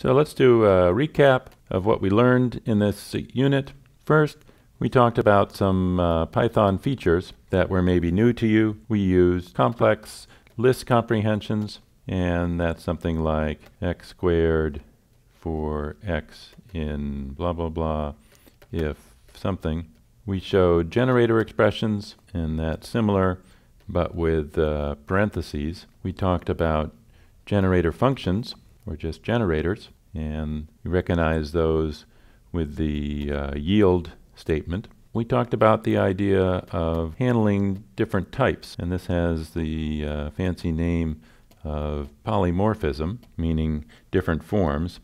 So let's do a recap of what we learned in this unit. First, we talked about some uh, Python features that were maybe new to you. We used complex list comprehensions, and that's something like x squared for x in blah blah blah if something. We showed generator expressions, and that's similar, but with uh, parentheses. We talked about generator functions, or just generators, and you recognize those with the uh, yield statement. We talked about the idea of handling different types, and this has the uh, fancy name of polymorphism, meaning different forms.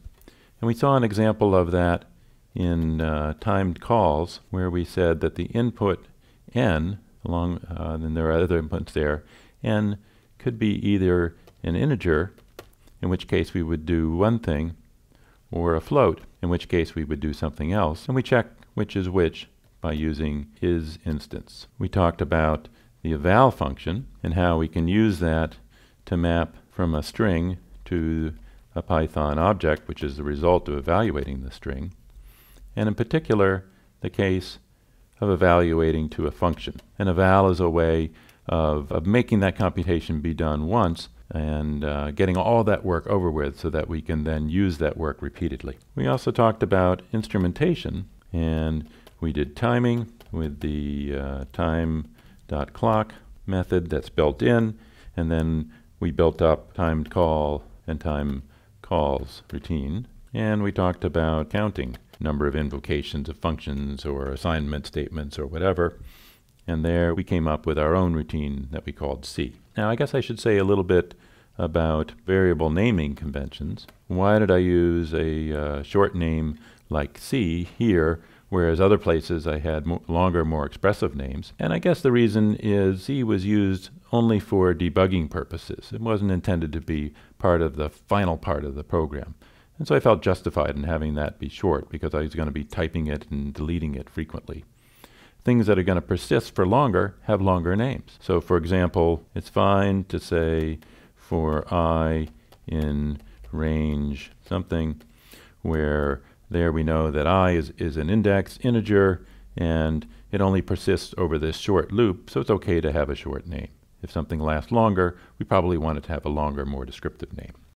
And we saw an example of that in uh, timed calls, where we said that the input n, along, uh, then there are other inputs there, n could be either an integer in which case we would do one thing, or a float, in which case we would do something else. And we check which is which by using isinstance. We talked about the eval function and how we can use that to map from a string to a Python object, which is the result of evaluating the string, and in particular, the case of evaluating to a function. An eval is a way of, of making that computation be done once and uh, getting all that work over with so that we can then use that work repeatedly. We also talked about instrumentation and we did timing with the uh, time.clock method that's built in and then we built up timed call and time calls routine and we talked about counting number of invocations of functions or assignment statements or whatever and there we came up with our own routine that we called C. Now I guess I should say a little bit about variable naming conventions. Why did I use a uh, short name like C here, whereas other places I had mo longer, more expressive names? And I guess the reason is C was used only for debugging purposes. It wasn't intended to be part of the final part of the program. And so I felt justified in having that be short because I was going to be typing it and deleting it frequently things that are going to persist for longer have longer names. So for example, it's fine to say for i in range something where there we know that i is, is an index integer and it only persists over this short loop, so it's okay to have a short name. If something lasts longer, we probably want it to have a longer, more descriptive name.